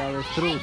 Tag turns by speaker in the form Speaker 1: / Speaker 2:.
Speaker 1: el avestruz.